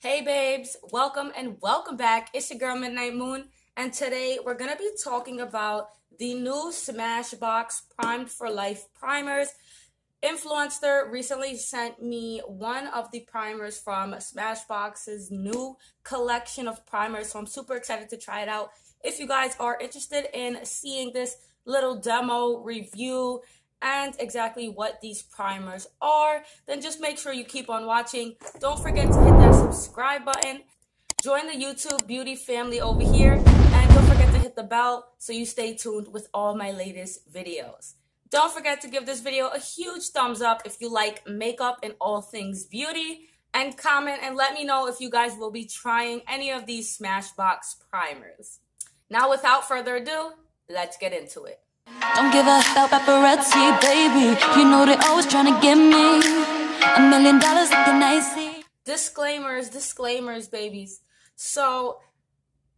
Hey babes, welcome and welcome back. It's your girl Midnight Moon, and today we're gonna be talking about the new Smashbox Primed for Life primers. Influenster recently sent me one of the primers from Smashbox's new collection of primers, so I'm super excited to try it out. If you guys are interested in seeing this little demo review and exactly what these primers are, then just make sure you keep on watching. Don't forget to hit that subscribe button. Join the YouTube beauty family over here. And don't forget to hit the bell so you stay tuned with all my latest videos. Don't forget to give this video a huge thumbs up if you like makeup and all things beauty. And comment and let me know if you guys will be trying any of these Smashbox primers. Now, without further ado, let's get into it. Don't give a about paparazzi, baby. You know they always trying to get me. A million dollars looking icy. Disclaimers, disclaimers, babies. So,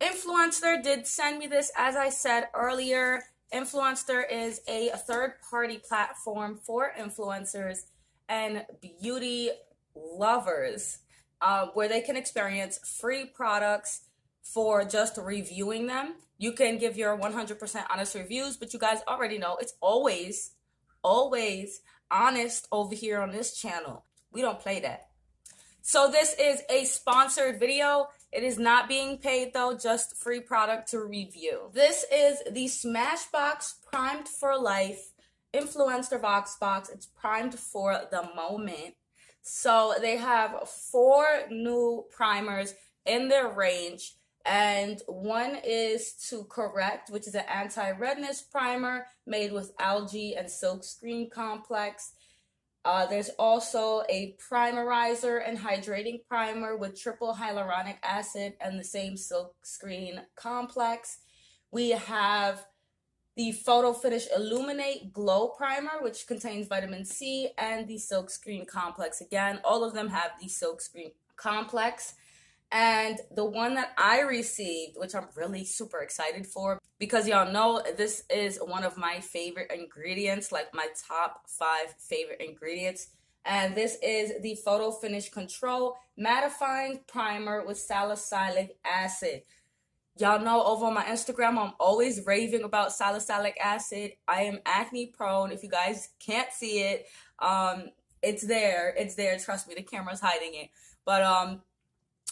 Influenster did send me this, as I said earlier. Influenster is a third party platform for influencers and beauty lovers uh, where they can experience free products for just reviewing them. You can give your 100% honest reviews, but you guys already know it's always, always honest over here on this channel. We don't play that. So this is a sponsored video. It is not being paid though, just free product to review. This is the Smashbox Primed for Life Influenster Vox Box. It's primed for the moment. So they have four new primers in their range and one is to correct which is an anti-redness primer made with algae and silk screen complex. Uh, there's also a primerizer and hydrating primer with triple hyaluronic acid and the same silk screen complex. We have the photo finish illuminate glow primer which contains vitamin c and the silk screen complex. Again all of them have the silk screen complex and the one that I received, which I'm really super excited for, because y'all know this is one of my favorite ingredients, like my top five favorite ingredients. And this is the Photo Finish Control Mattifying Primer with Salicylic Acid. Y'all know over on my Instagram, I'm always raving about salicylic acid. I am acne prone. If you guys can't see it, um, it's there. It's there. Trust me, the camera's hiding it. But um,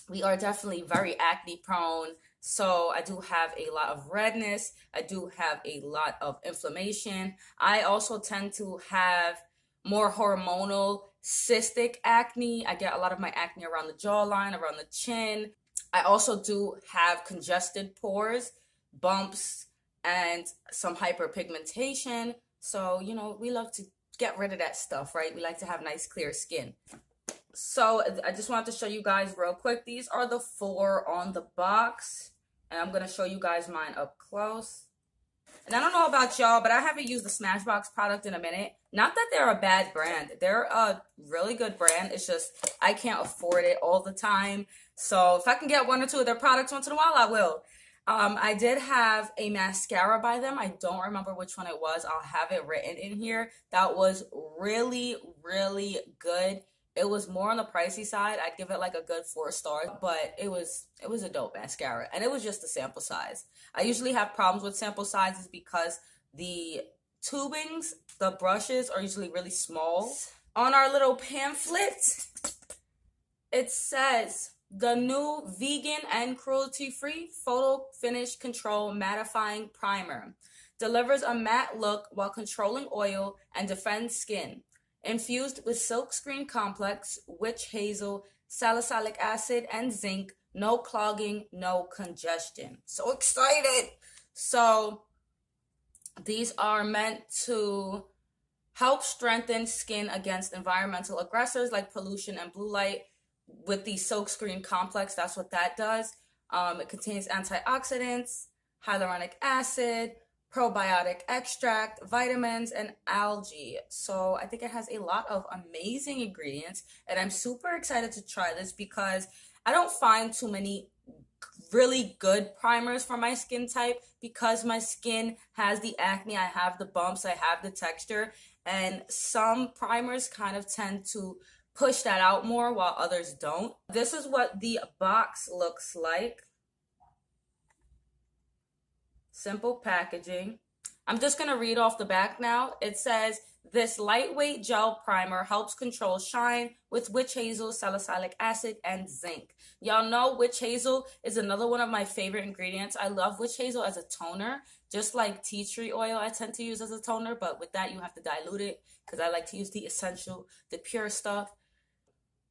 we are definitely very acne prone. So I do have a lot of redness. I do have a lot of inflammation. I also tend to have more hormonal cystic acne. I get a lot of my acne around the jawline, around the chin. I also do have congested pores, bumps, and some hyperpigmentation. So, you know, we love to get rid of that stuff, right? We like to have nice, clear skin. So I just wanted to show you guys real quick. These are the four on the box. And I'm going to show you guys mine up close. And I don't know about y'all, but I haven't used the Smashbox product in a minute. Not that they're a bad brand. They're a really good brand. It's just I can't afford it all the time. So if I can get one or two of their products once in a while, I will. Um, I did have a mascara by them. I don't remember which one it was. I'll have it written in here. That was really, really good. It was more on the pricey side. I'd give it like a good four stars, but it was it was a dope mascara, and it was just the sample size. I usually have problems with sample sizes because the tubings, the brushes are usually really small. On our little pamphlet, it says the new vegan and cruelty free photo finish control mattifying primer delivers a matte look while controlling oil and defends skin infused with silkscreen complex, witch hazel, salicylic acid, and zinc. No clogging, no congestion. So excited! So, these are meant to help strengthen skin against environmental aggressors like pollution and blue light with the silkscreen complex. That's what that does. Um, it contains antioxidants, hyaluronic acid, probiotic extract, vitamins, and algae. So I think it has a lot of amazing ingredients, and I'm super excited to try this because I don't find too many really good primers for my skin type because my skin has the acne, I have the bumps, I have the texture, and some primers kind of tend to push that out more while others don't. This is what the box looks like. Simple packaging. I'm just going to read off the back now. It says, this lightweight gel primer helps control shine with witch hazel, salicylic acid, and zinc. Y'all know witch hazel is another one of my favorite ingredients. I love witch hazel as a toner, just like tea tree oil I tend to use as a toner, but with that you have to dilute it because I like to use the essential, the pure stuff.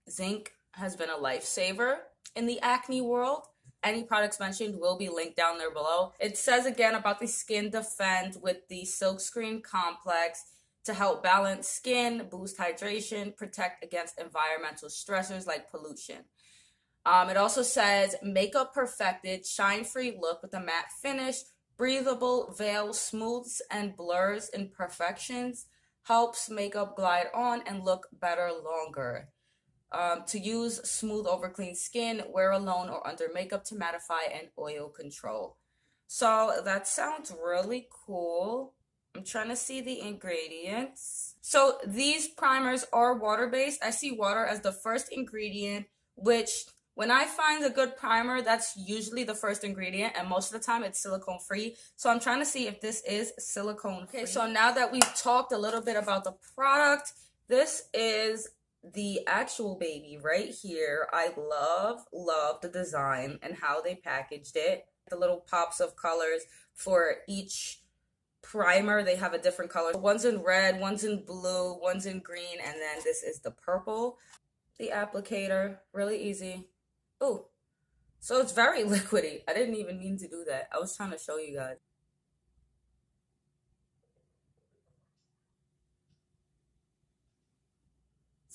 Zinc has been a lifesaver in the acne world. Any products mentioned will be linked down there below. It says again about the Skin Defend with the Silkscreen Complex to help balance skin, boost hydration, protect against environmental stressors like pollution. Um, it also says makeup perfected, shine free look with a matte finish, breathable veil smooths and blurs imperfections, helps makeup glide on and look better longer. Um, to use smooth over clean skin, wear alone or under makeup to mattify and oil control. So that sounds really cool. I'm trying to see the ingredients. So these primers are water based. I see water as the first ingredient, which when I find a good primer, that's usually the first ingredient, and most of the time it's silicone free. So I'm trying to see if this is silicone free. Okay, so now that we've talked a little bit about the product, this is the actual baby right here. I love, love the design and how they packaged it. The little pops of colors for each primer. They have a different color. One's in red, one's in blue, one's in green, and then this is the purple. The applicator, really easy. Oh, so it's very liquidy. I didn't even mean to do that. I was trying to show you guys.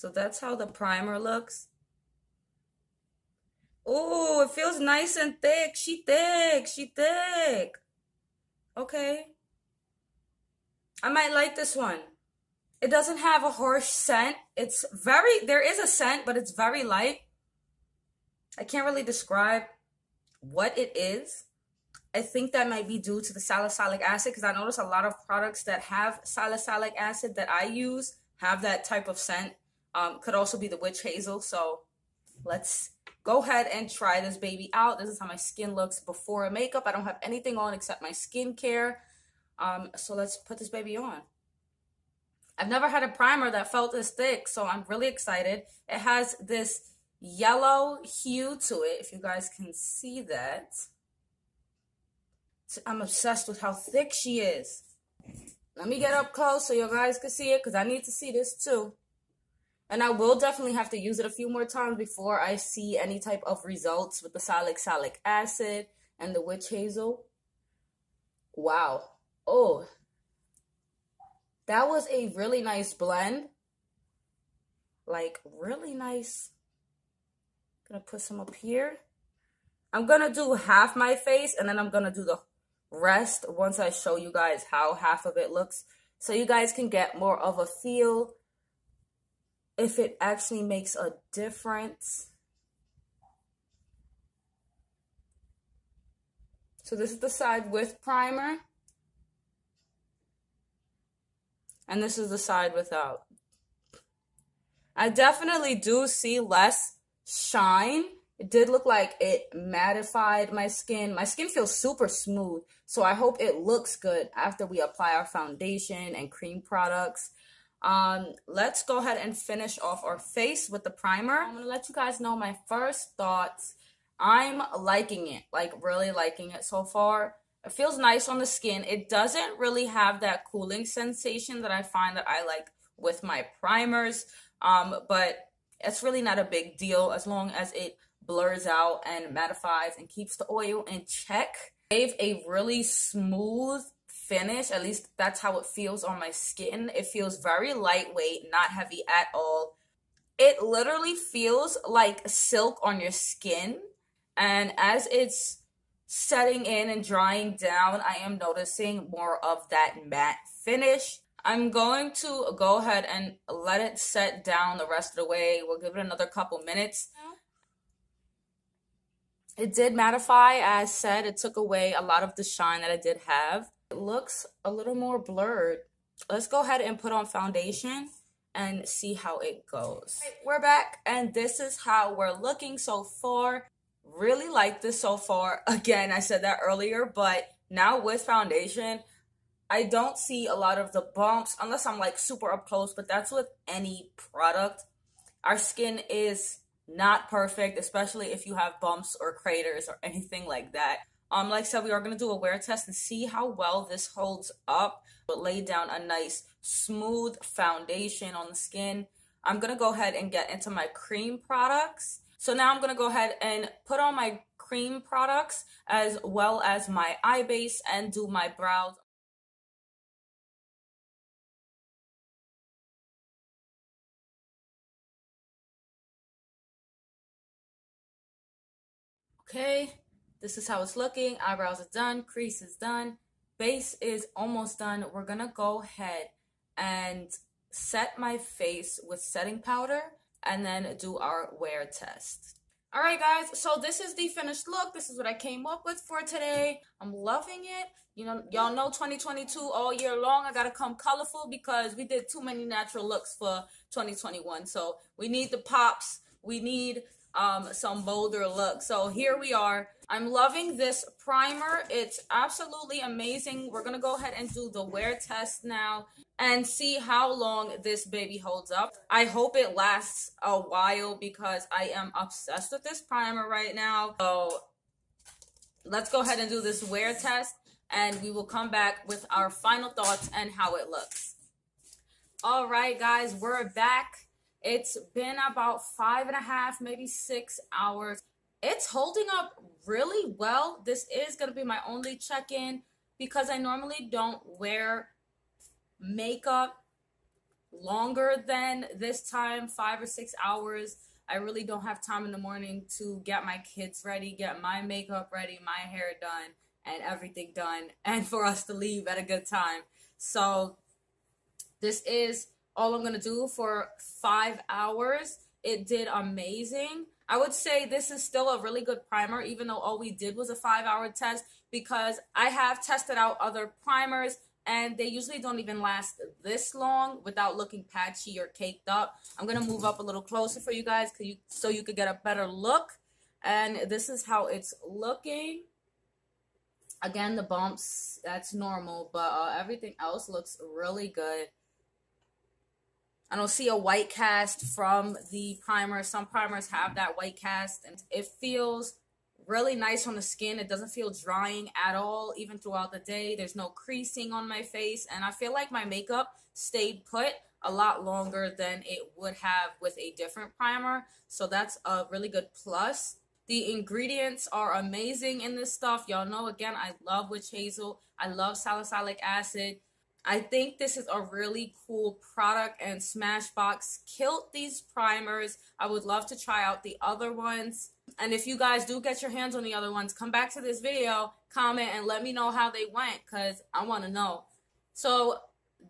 So that's how the primer looks. Oh, it feels nice and thick. She thick. She thick. Okay. I might like this one. It doesn't have a harsh scent. It's very, there is a scent, but it's very light. I can't really describe what it is. I think that might be due to the salicylic acid because I notice a lot of products that have salicylic acid that I use have that type of scent. Um, could also be the witch hazel. So let's go ahead and try this baby out. This is how my skin looks before makeup. I don't have anything on except my skincare. Um, so let's put this baby on. I've never had a primer that felt this thick, so I'm really excited. It has this yellow hue to it, if you guys can see that. I'm obsessed with how thick she is. Let me get up close so you guys can see it, because I need to see this too. And I will definitely have to use it a few more times before I see any type of results with the salicylic acid and the witch hazel. Wow. Oh, that was a really nice blend. Like, really nice. Gonna put some up here. I'm gonna do half my face and then I'm gonna do the rest once I show you guys how half of it looks. So you guys can get more of a feel if it actually makes a difference. So this is the side with primer. and this is the side without. I definitely do see less shine. It did look like it mattified my skin. My skin feels super smooth, so I hope it looks good after we apply our foundation and cream products. Um, let's go ahead and finish off our face with the primer. I'm gonna let you guys know my first thoughts. I'm liking it, like really liking it so far. It feels nice on the skin. It doesn't really have that cooling sensation that I find that I like with my primers. Um, but it's really not a big deal as long as it blurs out and mattifies and keeps the oil in check. Gave a really smooth finish. At least that's how it feels on my skin. It feels very lightweight, not heavy at all. It literally feels like silk on your skin. And as it's setting in and drying down, I am noticing more of that matte finish. I'm going to go ahead and let it set down the rest of the way. We'll give it another couple minutes. It did mattify, as said. It took away a lot of the shine that I did have. It looks a little more blurred. Let's go ahead and put on foundation and see how it goes. We're back and this is how we're looking so far. Really like this so far. Again, I said that earlier, but now with foundation, I don't see a lot of the bumps unless I'm like super up close, but that's with any product. Our skin is not perfect, especially if you have bumps or craters or anything like that. Um, like I said, we are going to do a wear test and see how well this holds up, but lay down a nice smooth foundation on the skin. I'm going to go ahead and get into my cream products. So now I'm going to go ahead and put on my cream products as well as my eye base and do my brows. Okay, this is how it's looking. Eyebrows are done, crease is done, base is almost done. We're gonna go ahead and set my face with setting powder and then do our wear test. All right, guys, so this is the finished look. This is what I came up with for today. I'm loving it. You know, y'all know 2022 all year long. I got to come colorful because we did too many natural looks for 2021. So we need the pops. We need um, some bolder look. So here we are. I'm loving this primer. It's absolutely amazing. We're going to go ahead and do the wear test now and see how long this baby holds up. I hope it lasts a while because I am obsessed with this primer right now. So let's go ahead and do this wear test and we will come back with our final thoughts and how it looks. All right, guys, we're back. It's been about five and a half, maybe six hours. It's holding up really well. This is going to be my only check in because I normally don't wear makeup longer than this time, five or six hours. I really don't have time in the morning to get my kids ready, get my makeup ready, my hair done, and everything done, and for us to leave at a good time. So, this is all I'm to do for five hours. It did amazing. I would say this is still a really good primer, even though all we did was a five hour test, because I have tested out other primers and they usually don't even last this long without looking patchy or caked up. I'm to move up a little closer for you guys you, so you could get a better look. And this is how it's looking. Again, the bumps, that's normal, but uh, everything else looks really good. I don't see a white cast from the primer. Some primers have that white cast and it feels really nice on the skin. It doesn't feel drying at all, even throughout the day. There's no creasing on my face. And I feel like my makeup stayed put a lot longer than it would have with a different primer. So that's a really good plus. The ingredients are amazing in this stuff. Y'all know, again, I love witch hazel. I love salicylic acid. I think this is a really cool product and Smashbox killed these primers. I would love to try out the other ones. And if you guys do get your hands on the other ones, come back to this video, comment, and let me know how they went because I want to know. So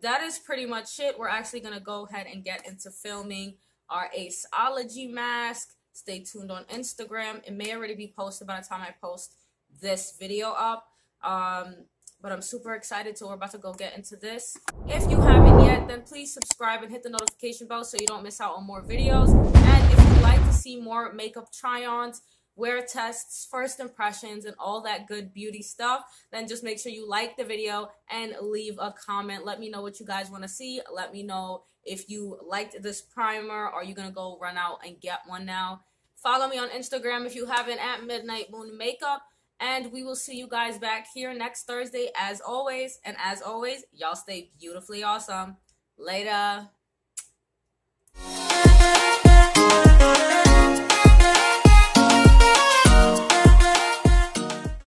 that is pretty much it. We're actually going to go ahead and get into filming our Aceology mask. Stay tuned on Instagram. It may already be posted by the time I post this video up. Um, but I'm super excited. So we're about to go get into this. If you haven't yet, then please subscribe and hit the notification bell so you don't miss out on more videos. And if you'd like to see more makeup try-ons, wear tests, first impressions, and all that good beauty stuff, then just make sure you like the video and leave a comment. Let me know what you guys want to see. Let me know if you liked this primer. Are you going to go run out and get one now? Follow me on Instagram if you haven't at Midnight Moon Makeup. And we will see you guys back here next Thursday, as always. And as always, y'all stay beautifully awesome. Later.